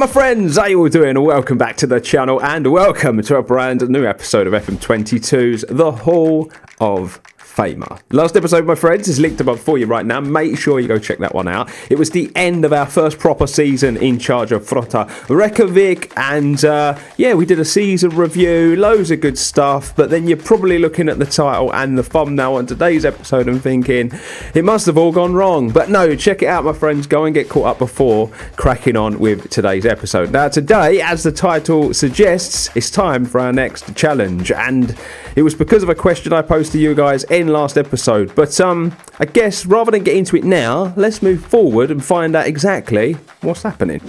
my friends, how you all doing? Welcome back to the channel and welcome to a brand new episode of FM22's The Hall of Famer. Last episode, my friends, is linked above for you right now. Make sure you go check that one out. It was the end of our first proper season in charge of Þróttur Reykjavik, and uh, yeah, we did a season review, loads of good stuff. But then you're probably looking at the title and the thumbnail on today's episode and thinking it must have all gone wrong. But no, check it out, my friends. Go and get caught up before cracking on with today's episode. Now, today, as the title suggests, it's time for our next challenge, and it was because of a question I posed to you guys in last episode. But um, I guess rather than get into it now, let's move forward and find out exactly what's happening.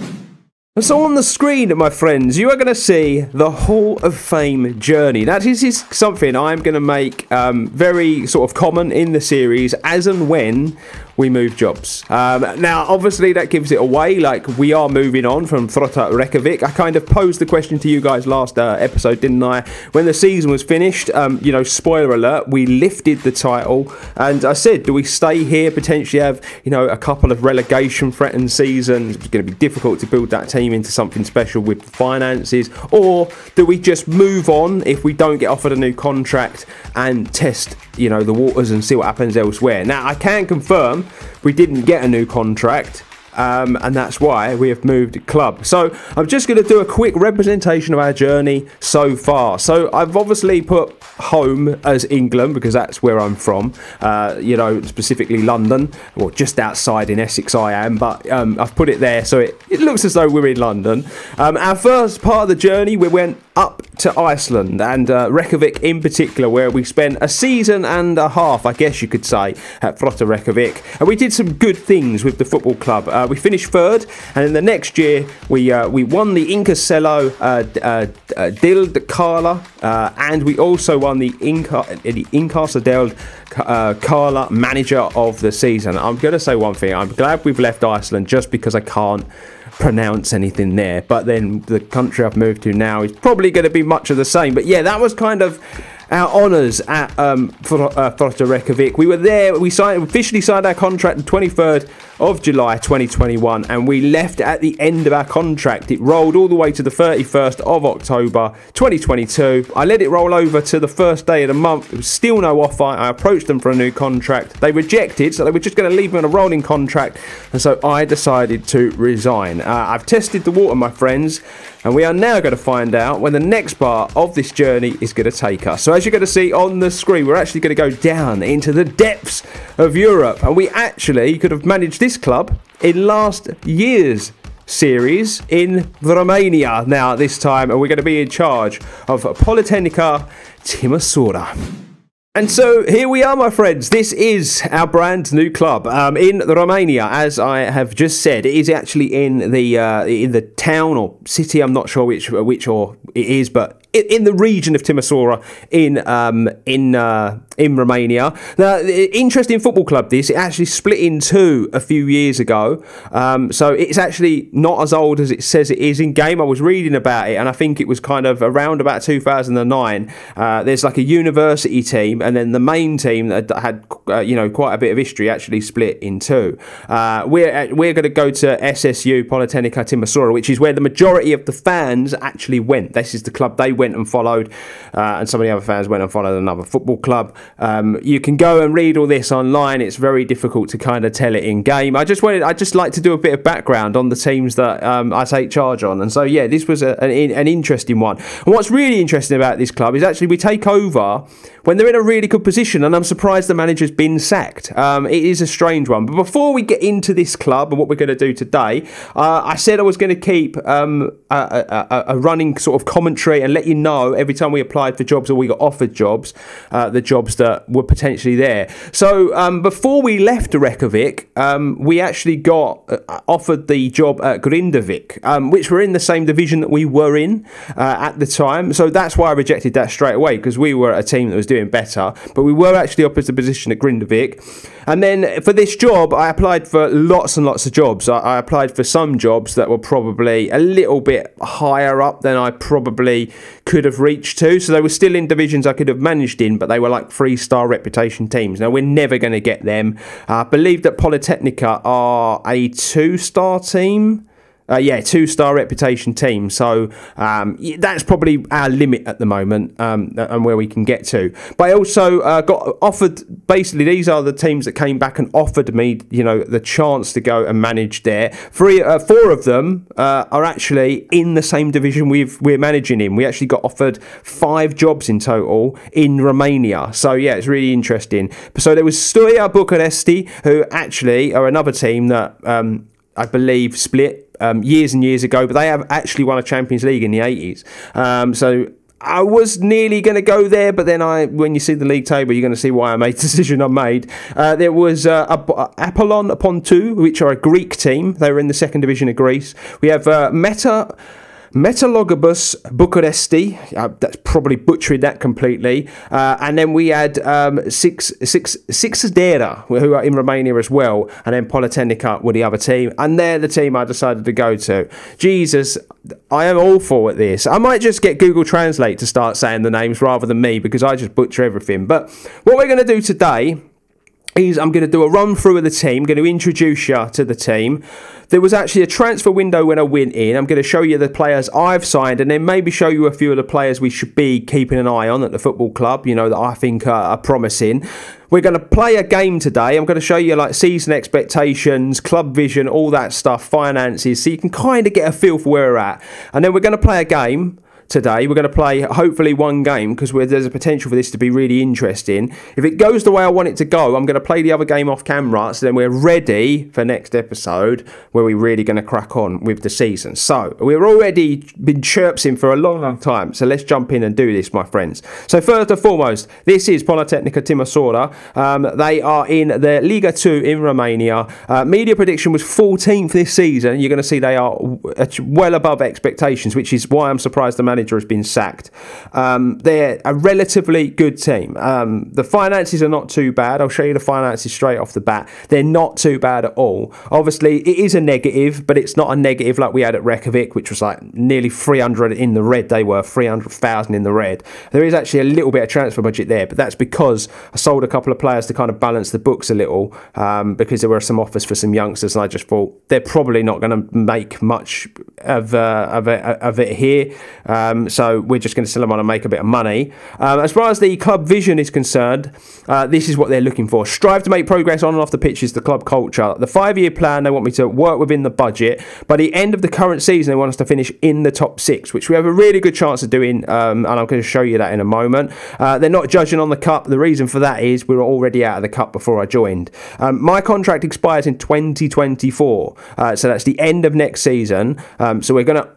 So on the screen, my friends, you are going to see the Hall of Fame journey. Now, this is something I'm going to make um, very sort of common in the series as and when we move jobs. Um, now, obviously, that gives it away. Like, we are moving on from Þróttur Reykjavik. I kind of posed the question to you guys last uh, episode, didn't I? When the season was finished, um, you know, spoiler alert, we lifted the title. And I said, do we stay here, potentially have, you know, a couple of relegation threatened seasons? It's going to be difficult to build that team into something special with finances. Or do we just move on if we don't get offered a new contract and test, you know, the waters and see what happens elsewhere? Now, I can confirm we didn't get a new contract. Um, and that's why we have moved club. So I'm just going to do a quick representation of our journey so far. So I've obviously put home as England because that's where I'm from. Uh, you know, specifically London, or well, just outside in Essex I am, but um, I've put it there so it, it looks as though we're in London. Um, our first part of the journey, we went up to Iceland and uh, Reykjavik in particular, where we spent a season and a half, I guess you could say, at Þróttur Reykjavik. And we did some good things with the football club. Uh, we finished third, and in the next year, we uh, we won the Inkasello uh, uh, uh, Dild Kala, and we also won the Inca the Inkasa Dild Kala Manager of the Season. I'm going to say one thing. I'm glad we've left Iceland just because I can't pronounce anything there. But then the country I've moved to now is probably going to be much of the same. But yeah, that was kind of our honours at um, Þróttur Reykjavik. We were there, we signed, officially signed our contract the 23rd of July 2021 and we left at the end of our contract. It rolled all the way to the 31st of October 2022. I let it roll over to the first day of the month. There was still no offer. I approached them for a new contract. They rejected, so they were just going to leave me on a rolling contract. And so I decided to resign. Uh, I've tested the water, my friends, and we are now going to find out when the next part of this journey is going to take us. So as you're going to see on the screen, we're actually going to go down into the depths of Europe, and we actually could have managed this club in last year's series in Romania now this time, and we're going to be in charge of Politehnica Timisoara. And so here we are, my friends. This is our brand new club um, in Romania. As I have just said, it is actually in the uh, in the town or city. I'm not sure which which or it is, but in the region of Timisoara in um, in uh, in Romania. Now, interesting football club. This it actually split in two a few years ago, um, so it's actually not as old as it says it is in game. I was reading about it, and I think it was kind of around about 2009. Uh, there's like a university team, and then the main team that had uh, you know quite a bit of history actually split in two. Uh, we're we're going to go to SSU Politehnica Timisoara, which is where the majority of the fans actually went. This is the club they went and followed, uh, and some of the other fans went and followed another football club. Um, you can go and read all this online. It's very difficult to kind of tell it in game. I just wanted, I just like to do a bit of background on the teams that um, I take charge on, and so yeah, this was a, an, an interesting one. And what's really interesting about this club is actually we take over when they're in a really good position, and I'm surprised the manager's been sacked. Um, it is a strange one. But before we get into this club and what we're going to do today, uh, I said I was going to keep um, a, a, a, running sort of commentary and let you know every time we applied for jobs or we got offered jobs, uh, the jobs that were potentially there. So um, before we left Reykjavik, um, we actually got uh, offered the job at Grindavik, um, which were in the same division that we were in uh, at the time. So that's why I rejected that straight away because we were a team that was doing better. But we were actually offered the position at Grindavik. And then for this job, I applied for lots and lots of jobs. I, I applied for some jobs that were probably a little bit higher up than I probably could have reached to. So they were still in divisions I could have managed in, but they were like three star reputation teams. Now we're never going to get them. Uh, I believe that Politehnica are a two star team. Uh, yeah, two star reputation team. So um, that's probably our limit at the moment um, and where we can get to. But I also uh, got offered basically, these are the teams that came back and offered me, you know, the chance to go and manage there. Three, uh, four of them uh, are actually in the same division we've, we're managing in. We actually got offered five jobs in total in Romania. So yeah, it's really interesting. So there was Steaua Bucuresti, who actually are another team that um, I believe split um, years and years ago, but they have actually won a Champions League in the 80s. Um, so I was nearly going to go there, but then I, when you see the league table, you're going to see why I made the decision I made. Uh, there was uh, Apollon Pontou, which are a Greek team. They were in the second division of Greece. We have uh, Meta Metalogobus Bucuresti. Uh, that's probably butchered that completely. Uh, and then we had um, six six who are in Romania as well. And then Politehnica were the other team. And they're the team I decided to go to. Jesus, I am awful at this. I might just get Google Translate to start saying the names rather than me because I just butcher everything. But what we're going to do today is I'm going to do a run through of the team, I'm going to introduce you to the team. There was actually a transfer window when I went in. I'm going to show you the players I've signed and then maybe show you a few of the players we should be keeping an eye on at the football club, you know, that I think are, are promising. We're going to play a game today. I'm going to show you like season expectations, club vision, all that stuff, finances, so you can kind of get a feel for where we're at. And then we're going to play a game today. We're going to play hopefully one game because there's a potential for this to be really interesting. If it goes the way I want it to go, I'm going to play the other game off camera. So then we're ready for next episode where we're really going to crack on with the season. So we've already been chirping for a long, long time. So let's jump in and do this, my friends. So first and foremost, this is Politehnica Timisoara. Um, they are in the Liga 2 in Romania. Uh, media prediction was 14th this season. You're going to see they are well above expectations, which is why I'm surprised the manager manager has been sacked. Um, they're a relatively good team. Um, the finances are not too bad. I'll show you the finances straight off the bat. They're not too bad at all. Obviously, it is a negative, but it's not a negative like we had at Reykjavik, which was like nearly 300 in the red. They were 300,000 in the red. There is actually a little bit of transfer budget there, but that's because I sold a couple of players to kind of balance the books a little um, because there were some offers for some youngsters, and I just thought they're probably not going to make much of, uh, of, it, of it here. Um, so we're just going to sell them on and make a bit of money. Um, as far as the club vision is concerned, uh, this is what they're looking for. Strive to make progress on and off the pitch is the club culture. The five year plan, they want me to work within the budget. By the end of the current season, they want us to finish in the top six, which we have a really good chance of doing. Um, and I'm going to show you that in a moment. Uh, they're not judging on the cup. The reason for that is we were already out of the cup before I joined. Um, my contract expires in 2024. Uh, so that's the end of next season. Um, so we're going to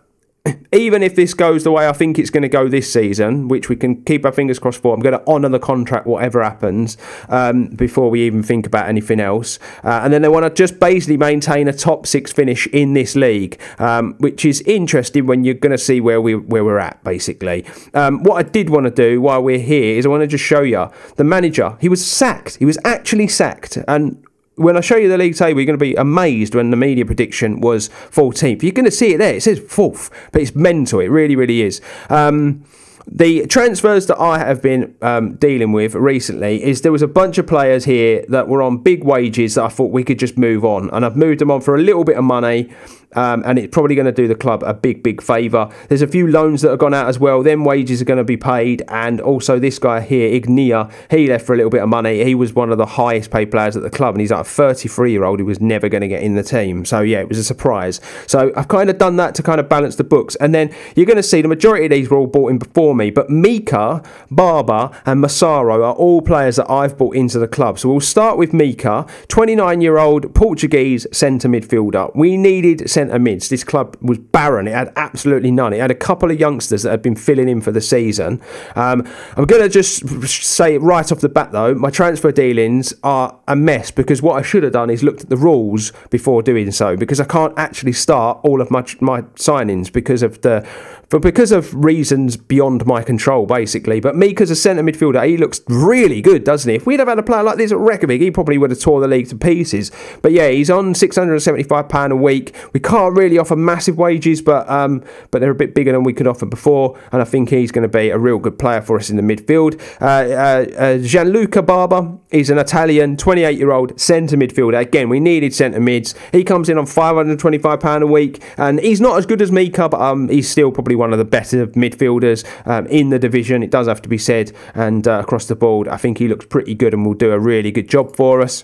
even if this goes the way I think it's going to go this season, which we can keep our fingers crossed for, I'm going to honour the contract whatever happens um, before we even think about anything else. Uh, and then they want to just basically maintain a top six finish in this league, um, which is interesting when you're going to see where we where we're at basically. Um, what I did want to do while we're here is I want to just show you the manager. He was sacked. He was actually sacked, and when I show you the league table, you're going to be amazed when the media prediction was 14th. You're going to see it there. It says fourth, but it's mental. It really, really is. Um, the transfers that I have been um, dealing with recently is there was a bunch of players here that were on big wages that I thought we could just move on, and I've moved them on for a little bit of money um, and it's probably going to do the club a big, big favour. There's a few loans that have gone out as well. Then wages are going to be paid, and also this guy here, Ignia, he left for a little bit of money. He was one of the highest paid players at the club, and he's like a 33 year old who was never going to get in the team. So yeah, it was a surprise. So I've kind of done that to kind of balance the books, and then you're going to see the majority of these were all bought in before me, but Mika, Barba, and Massaro are all players that I've bought into the club. So we'll start with Mika, 29 year old Portuguese centre midfielder. We needed centre centre mids. This club was barren. It had absolutely none. It had a couple of youngsters that had been filling in for the season. Um, I'm going to just say right off the bat, though, my transfer dealings are a mess because what I should have done is looked at the rules before doing so because I can't actually start all of my my signings because of the for because of reasons beyond my control, basically. But Mika's a centre midfielder. He looks really good, doesn't he? If we'd have had a player like this at Reykjavik, he probably would have tore the league to pieces. But yeah, he's on £675 a week. We can't really offer massive wages, but um, but they're a bit bigger than we could offer before. And I think he's going to be a real good player for us in the midfield. Uh, uh, uh, Gianluca Barba is an Italian 28 year old centre midfielder. Again, we needed centre mids. He comes in on £525 a week, and he's not as good as Mika, but um, he's still probably one of the better midfielders um, in the division. It does have to be said. And uh, across the board, I think he looks pretty good and will do a really good job for us.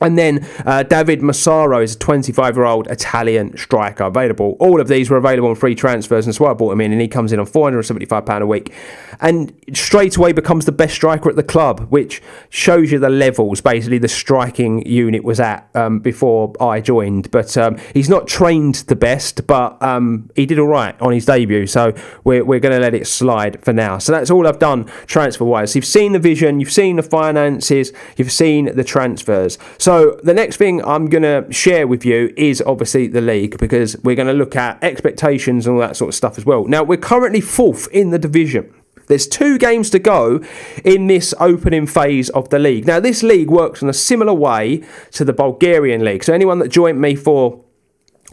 And then uh, David Massaro is a 25 year old Italian striker available. All of these were available on free transfers, and so I bought him in, and he comes in on £475 a week. And straight away becomes the best striker at the club, which shows you the levels basically the striking unit was at um, before I joined. But um, he's not trained the best, but um, he did all right on his debut, so we're, we're going to let it slide for now. So that's all I've done transfer wise. You've seen the vision, you've seen the finances, you've seen the transfers. So so the next thing I'm going to share with you is obviously the league because we're going to look at expectations and all that sort of stuff as well. Now we're currently fourth in the division. There's two games to go in this opening phase of the league. Now, this league works in a similar way to the Bulgarian league. So, anyone that joined me for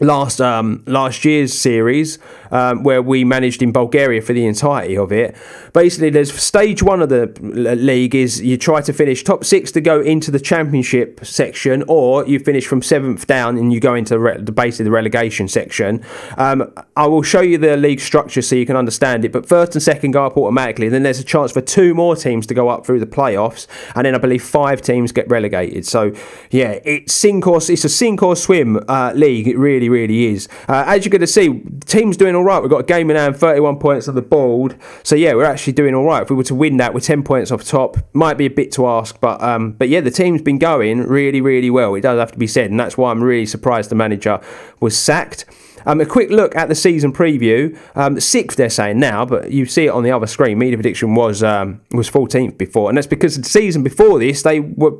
last um, last year's series um, where we managed in Bulgaria for the entirety of it. Basically, there's stage one of the league is you try to finish top six to go into the championship section, or you finish from seventh down and you go into the, re- basically the relegation section. Um, I will show you the league structure so you can understand it. But first and second go up automatically. And then there's a chance for two more teams to go up through the playoffs, and then I believe five teams get relegated. So yeah, it's sink or it's a sink or swim uh, league. It really really, really is. Uh, as you're going to see, team's doing all right. We've got a game in hand, 31 points on the board. So yeah, we're actually doing all right. If we were to win that, we're 10 points off top. Might be a bit to ask, but um, but yeah, the team's been going really, really well. It does have to be said, and that's why I'm really surprised the manager was sacked. Um, a quick look at the season preview. Um, sixth, they're saying now, but you see it on the other screen. Media prediction was um, was 14th before, and that's because the season before this they were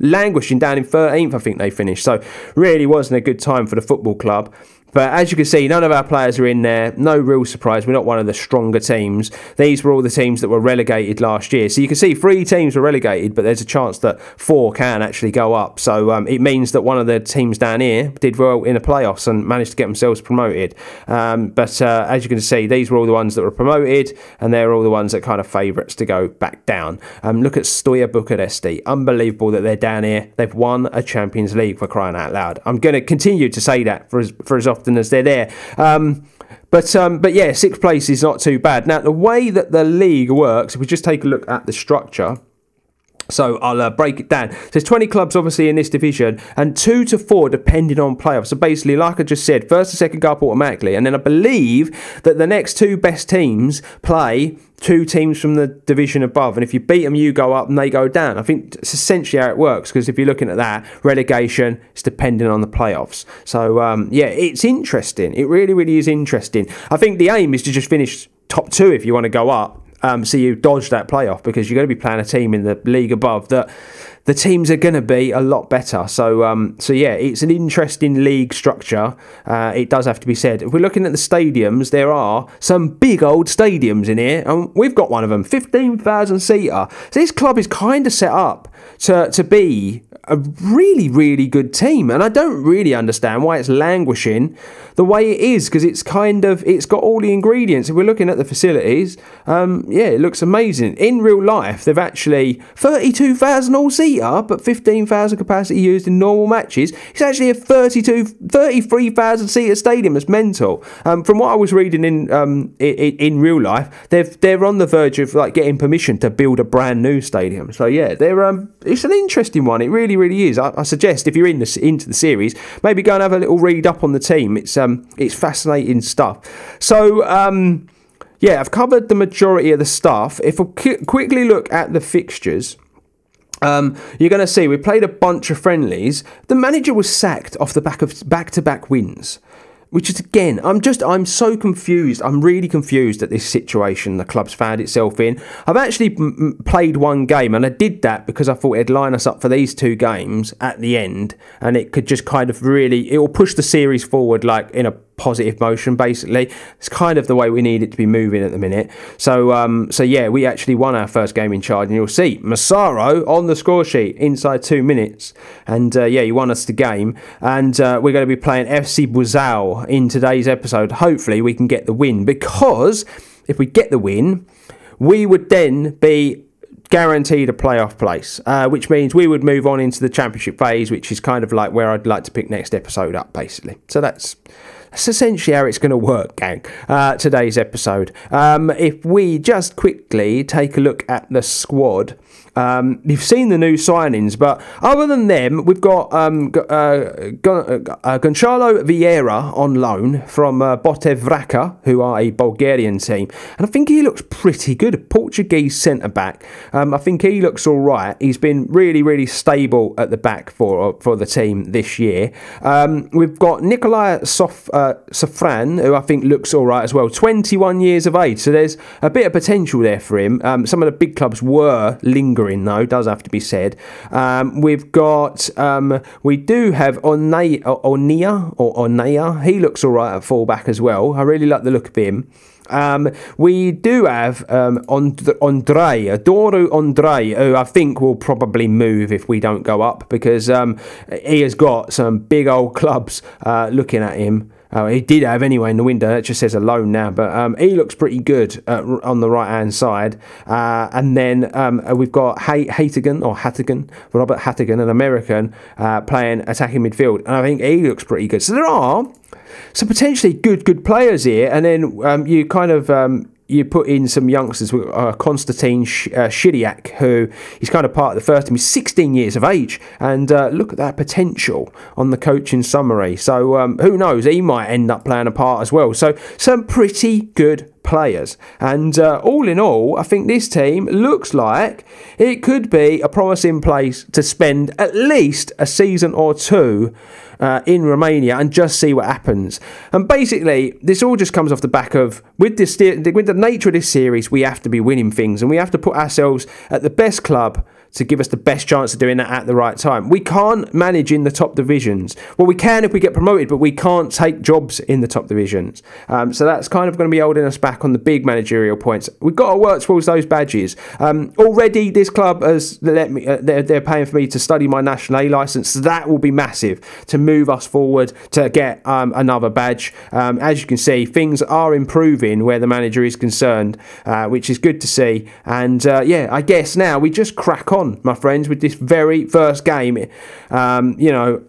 languishing down in 13th. I think they finished, so really wasn't a good time for the football club. But as you can see, none of our players are in there. No real surprise. We're not one of the stronger teams. These were all the teams that were relegated last year. So you can see three teams were relegated, but there's a chance that four can actually go up. So um, it means that one of the teams down here did well in the playoffs and managed to get themselves promoted. Um, but uh, as you can see, these were all the ones that were promoted, and they're all the ones that kind of favourites to go back down. Um, look at Steaua Bucuresti. Unbelievable that they're down here. They've won a Champions League for crying out loud. I'm going to continue to say that for as, for as often often as they're there. Um, but um, but yeah, sixth place is not too bad. Now the way that the league works, if we just take a look at the structure. So I'll uh, break it down. There's 20 clubs obviously in this division, and two to four depending on playoffs. So basically, like I just said, first and second go up automatically, and then I believe that the next two best teams play two teams from the division above, and if you beat them, you go up and they go down. I think it's essentially how it works because if you're looking at that, relegation is dependent on the playoffs. So um, yeah, it's interesting. It really, really is interesting. I think the aim is to just finish top two if you want to go up. Um, so you dodge that playoff because you're going to be playing a team in the league above that the teams are going to be a lot better. So, um, so yeah, it's an interesting league structure. Uh, it does have to be said. If we're looking at the stadiums, there are some big old stadiums in here, and we've got one of them, fifteen thousand seater. So this club is kind of set up to to be a really, really good team. And I don't really understand why it's languishing the way it is because it's kind of it's got all the ingredients. If we're looking at the facilities, um, yeah, it looks amazing. In real life, they've actually 32,000 all seater, but 15,000 capacity used in normal matches. It's actually a 32, 33,000 seater stadium. It's mental. Um, from what I was reading in, um, in in real life, they've they're on the verge of like getting permission to build a brand new stadium. So yeah, they're um, it's an interesting one. It really, really is. I, I suggest if you're in into the series, maybe go and have a little read up on the team. It's um, it's fascinating stuff. So um, yeah, I've covered the majority of the stuff. If we quickly look at the fixtures. Um, you're going to see we played a bunch of friendlies. The manager was sacked off the back of back-to-back wins which is again, I'm just, I'm so confused. I'm really confused at this situation the club's found itself in. I've actually m- played one game, and I did that because I thought it'd line us up for these two games at the end, and it could just kind of really, it will push the series forward like in a positive motion. Basically, it's kind of the way we need it to be moving at the minute. So, um, so yeah, we actually won our first game in charge, and you'll see Massaro on the score sheet inside two minutes, and uh, yeah, he won us the game, and uh, we're going to be playing FC Buzau in today's episode. Hopefully, we can get the win because if we get the win, we would then be guaranteed a playoff place, uh, which means we would move on into the championship phase, which is kind of like where I'd like to pick next episode up, basically. So that's that's essentially how it's going to work, gang. Uh, today's episode. Um, if we just quickly take a look at the squad. Um, you've seen the new signings, but other than them, we've got um, uh, uh, Gonçalo Vieira on loan from uh, Botev who are a Bulgarian team, and I think he looks pretty good. A Portuguese centre back. Um, I think he looks all right. He's been really, really stable at the back for for the team this year. Um, we've got Nikolai Sof, uh, Safran, who I think looks all right as well. 21 years of age, so there's a bit of potential there for him. Um, some of the big clubs were lingering lingering though, does have to be said. Um, we've got, um, we do have Onia or Onaya. He looks all right at fullback as well. I really like the look of him. Um, we do have um, Andre, Adoro Andre, who I think will probably move if we don't go up because um, he has got some big old clubs uh, looking at him. Uh, he did have anyway in the window. It just says alone now, but um, he looks pretty good uh, on the right hand side. Uh, and then um, uh, we've got Hay- Hattigan or Hattigan, Robert Hattigan, an American, uh, playing attacking midfield, and I think he looks pretty good. So there are some potentially good good players here, and then um, you kind of um, you put in some youngsters, uh, Konstantin uh, Shidiak, who he's kind of part of the first team. He's 16 years of age, and uh, look at that potential on the coaching summary. So um, who knows? He might end up playing a part as well. So some pretty good players. And uh, all in all, I think this team looks like it could be a promising place to spend at least a season or two uh, in Romania and just see what happens. And basically, this all just comes off the back of with this with the nature of this series, we have to be winning things and we have to put ourselves at the best club to give us the best chance of doing that at the right time. We can't manage in the top divisions. Well, we can if we get promoted, but we can't take jobs in the top divisions. Um, so that's kind of going to be holding us back on the big managerial points. We've got to work towards those badges. Um, already, this club has let me. Uh, they're, they're paying for me to study my National A license. So that will be massive to move us forward to get um, another badge. Um, as you can see, things are improving where the manager is concerned, uh, which is good to see. And uh, yeah, I guess now we just crack on on, my friends, with this very first game. Um, you know,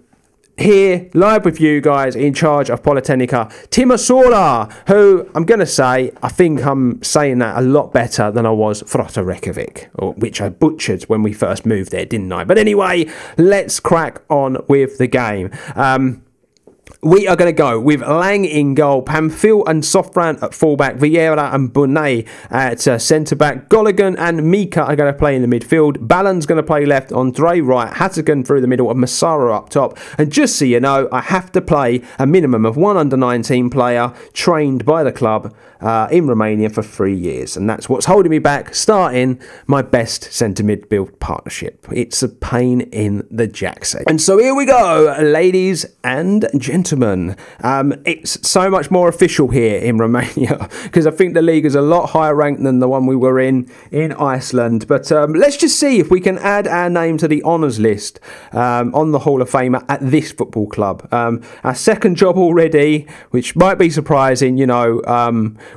here live with you guys in charge of Politehnica, Timisoara, who I'm going to say, I think I'm saying that a lot better than I was Þróttur Reykjavik, which I butchered when we first moved there, didn't I? But anyway, let's crack on with the game. Um, we are going to go with Lang in goal, Pamphil and Sofran at fullback, Vieira and Bonet at uh, centre back, Gologan and Mika are going to play in the midfield, Ballan's going to play left, Andre right, Hattigan through the middle, and Massaro up top. And just so you know, I have to play a minimum of one under 19 player trained by the club uh, in Romania for three years. And that's what's holding me back, starting my best centre midfield partnership. It's a pain in the jacksie. And so here we go, ladies and gentlemen. Um, it's so much more official here in Romania because I think the league is a lot higher ranked than the one we were in in Iceland. But um, let's just see if we can add our name to the honours list um, on the Hall of Fame at this football club. Um, our second job already, which might be surprising, you know.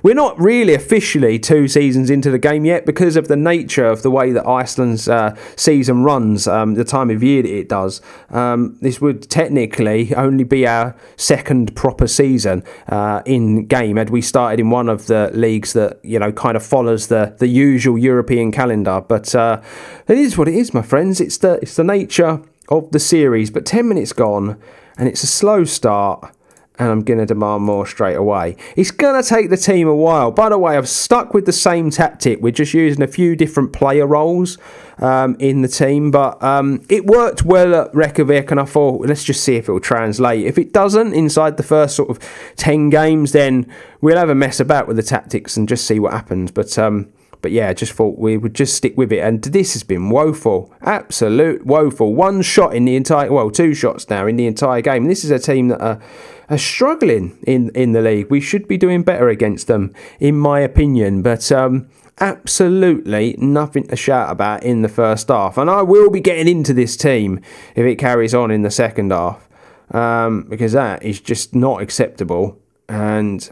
We're not really officially two seasons into the game yet because of the nature of the way that Iceland's uh, season runs, um, the time of year that it does. Um, this would technically only be our second proper season uh, in game had we started in one of the leagues that you know kind of follows the the usual European calendar. But uh, it is what it is, my friends. It's the it's the nature of the series. But ten minutes gone, and it's a slow start and I'm going to demand more straight away. It's going to take the team a while. By the way, I've stuck with the same tactic. We're just using a few different player roles um, in the team, but um, it worked well at Reykjavik, and I thought, let's just see if it will translate. If it doesn't inside the first sort of 10 games, then we'll have a mess about with the tactics and just see what happens. But um, but yeah, I just thought we would just stick with it. And this has been woeful, absolute woeful. One shot in the entire, well, two shots now in the entire game. And this is a team that are, are struggling in in the league. We should be doing better against them, in my opinion. But um, absolutely nothing to shout about in the first half. And I will be getting into this team if it carries on in the second half um, because that is just not acceptable. And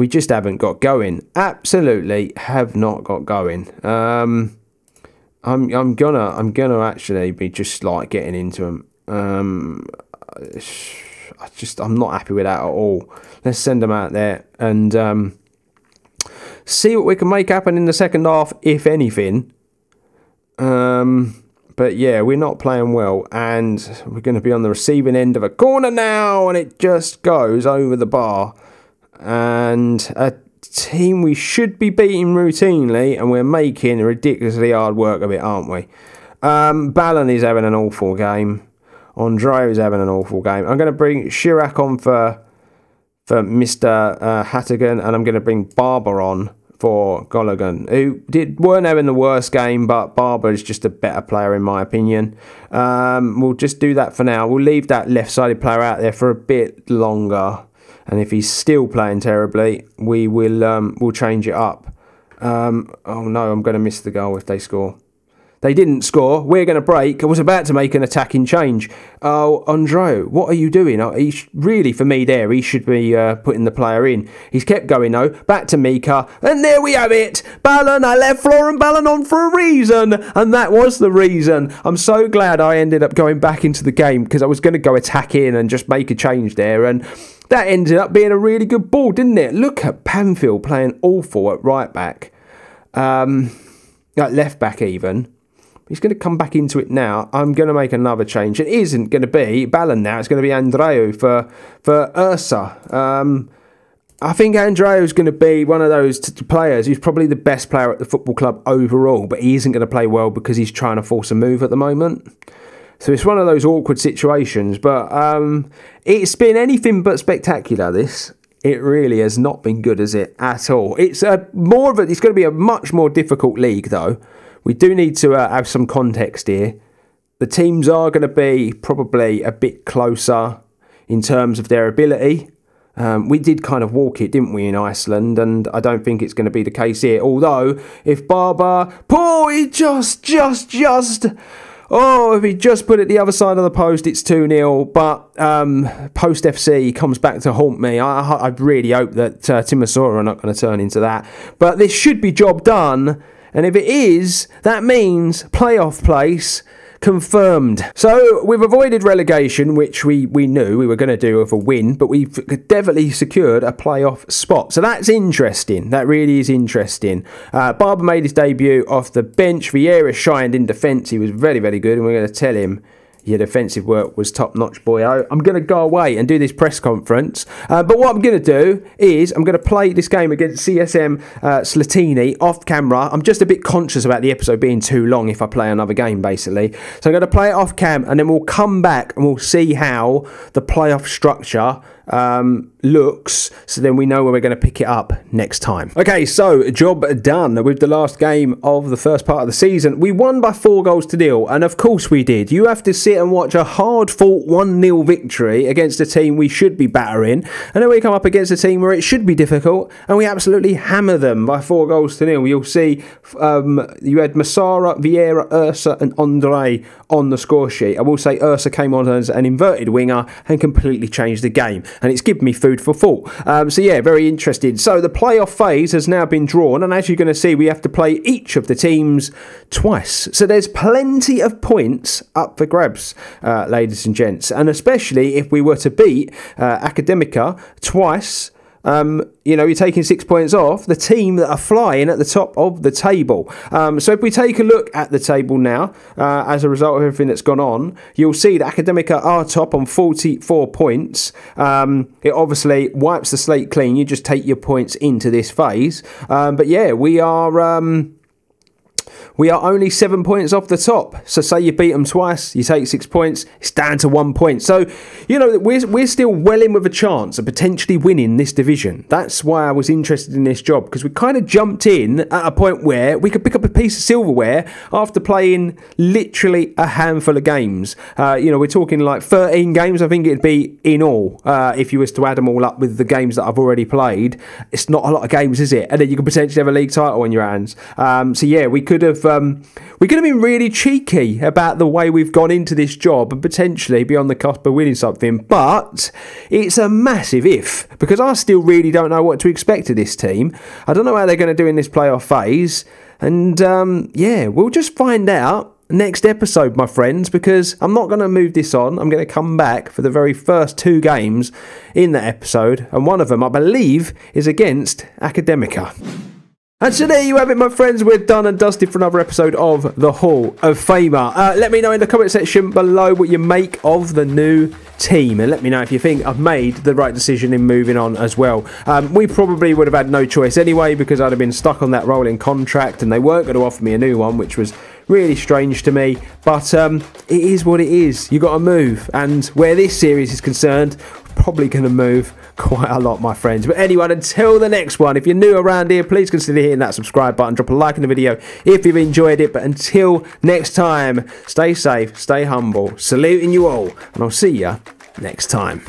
we just haven't got going. Absolutely have not got going. Um, I'm I'm gonna I'm gonna actually be just like getting into them. Um, I just I'm not happy with that at all. Let's send them out there and um, see what we can make happen in the second half, if anything. Um, but yeah, we're not playing well, and we're going to be on the receiving end of a corner now, and it just goes over the bar. And a team we should be beating routinely, and we're making ridiculously hard work of it, aren't we? Um, Ballon is having an awful game. Andre is having an awful game. I'm going to bring Chirac on for for Mr. Uh, Hattigan, and I'm going to bring Barba on for Gologan, who did weren't having the worst game, but Barba is just a better player in my opinion. Um, we'll just do that for now. We'll leave that left-sided player out there for a bit longer, and if he's still playing terribly, we will um, we'll change it up. Um, oh no, I'm going to miss the goal if they score. They didn't score. We're going to break. I was about to make an attacking change. Oh, Andro, what are you doing? Oh, he really, for me, there, he should be uh, putting the player in. He's kept going, though. Back to Mika. And there we have it. Ballon, I left Florent Ballon on for a reason. And that was the reason. I'm so glad I ended up going back into the game because I was going to go attack in and just make a change there. And that ended up being a really good ball, didn't it? Look at Pamphile playing awful at right back. Um, at left back, even. He's going to come back into it now. I'm going to make another change. It isn't going to be Ballon now. It's going to be Andreu for for Ursa. Um, I think Andreu is going to be one of those players who's probably the best player at the football club overall, but he isn't going to play well because he's trying to force a move at the moment. So it's one of those awkward situations. But um, it's been anything but spectacular. This it really has not been good, as it at all? It's a more of a. It's going to be a much more difficult league, though we do need to uh, have some context here. The teams are going to be probably a bit closer in terms of their ability. Um, we did kind of walk it, didn't we, in Iceland? And I don't think it's going to be the case here. Although, if Barba, Paul, he just, just, just. Oh, if he just put it the other side of the post, it's 2 0. But um, Post FC comes back to haunt me. I, I really hope that uh, Timisoara are not going to turn into that. But this should be job done. And if it is, that means playoff place confirmed. So we've avoided relegation, which we, we knew we were going to do with a win, but we've definitely secured a playoff spot. So that's interesting. That really is interesting. Uh, Barba made his debut off the bench. Vieira shined in defence. He was very, very good, and we're going to tell him your defensive work was top notch, boy. I'm going to go away and do this press conference. Uh, but what I'm going to do is I'm going to play this game against CSM uh, Slatina off camera. I'm just a bit conscious about the episode being too long if I play another game, basically. So I'm going to play it off cam and then we'll come back and we'll see how the playoff structure um, looks, so then we know where we're going to pick it up next time. Okay, so job done with the last game of the first part of the season. We won by four goals to nil, and of course we did. You have to sit and watch a hard fought 1 0 victory against a team we should be battering, and then we come up against a team where it should be difficult, and we absolutely hammer them by four goals to nil. You'll see um, you had Massaro, Vieira, Ursa, and Andre on the score sheet. I will say Ursa came on as an inverted winger and completely changed the game and it's given me food for thought. Um, so yeah, very interesting. So the playoff phase has now been drawn, and as you're going to see, we have to play each of the teams twice. So there's plenty of points up for grabs, uh, ladies and gents, and especially if we were to beat uh, Academica twice um, you know, you're taking six points off the team that are flying at the top of the table. Um, so if we take a look at the table now, uh, as a result of everything that's gone on, you'll see that Academica are top on 44 points. Um, it obviously wipes the slate clean. You just take your points into this phase. Um, but yeah, we are. We are only seven points off the top. So say you beat them twice, you take six points, it's down to one point. So, you know, we're, we're still well in with a chance of potentially winning this division. That's why I was interested in this job, because we kind of jumped in at a point where we could pick up a piece of silverware after playing literally a handful of games. Uh, you know, we're talking like 13 games, I think it'd be in all, uh, if you was to add them all up with the games that I've already played. It's not a lot of games, is it? And then you could potentially have a league title in your hands. Um, so yeah, we could have um, we could have been really cheeky about the way we've gone into this job and potentially be on the cusp of winning something. But it's a massive if because I still really don't know what to expect of this team. I don't know how they're going to do in this playoff phase, and um, yeah, we'll just find out next episode, my friends, because I'm not going to move this on. I'm going to come back for the very first two games in that episode, and one of them, I believe, is against Academica. And so there you have it, my friends. We're done and dusted for another episode of the Hall of Famer. Uh, let me know in the comment section below what you make of the new team, and let me know if you think I've made the right decision in moving on as well. Um, we probably would have had no choice anyway because I'd have been stuck on that rolling contract, and they weren't going to offer me a new one, which was really strange to me. But um, it is what it is. You got to move, and where this series is concerned, probably going to move quite a lot, my friends. But anyway, until the next one, if you're new around here, please consider hitting that subscribe button, drop a like in the video if you've enjoyed it. But until next time, stay safe, stay humble, saluting you all, and I'll see you next time.